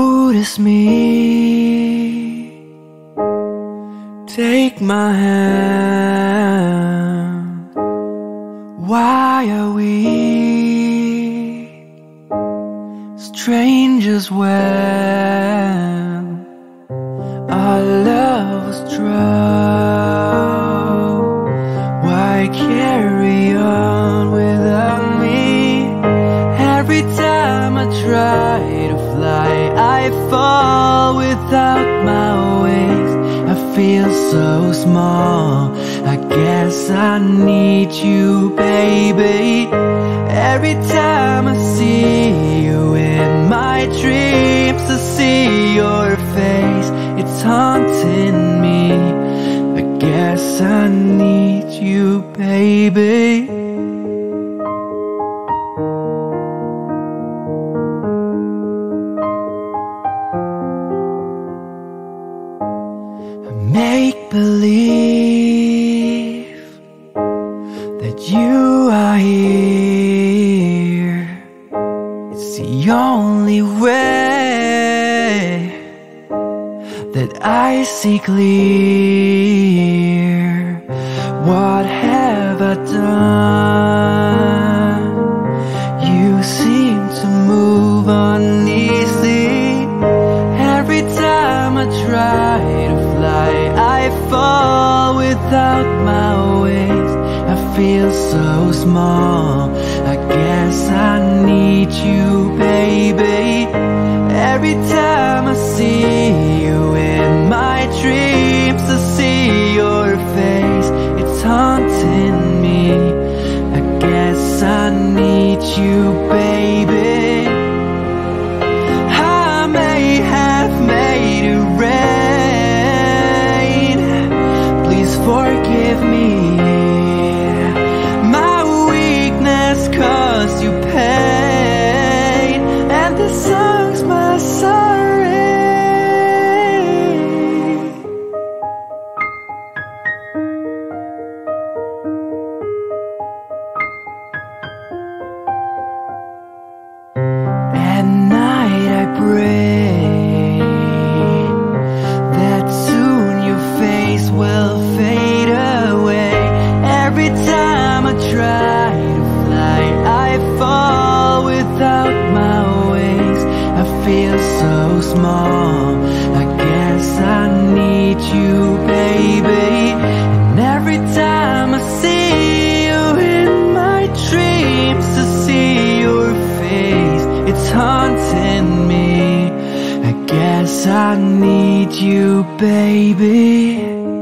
notice me. Take my hand. Why are we strangers when our love was drowned? Why carry on try to fly, I fall without my wings. I feel so small. I guess I need you, baby. Every time I see you in my dreams, I see your face. It's haunting me. I guess I need you, baby. Make believe that you are here. It's the only way that I see clear. What have I done? You seem to move uneasy. Every time I try fall without my wings. I feel so small. I guess I need you, baby. Every time I forgive me. So small. I guess I need you, baby. And every time I see you in my dreams, To see your face. It's haunting me. I guess I need you, baby.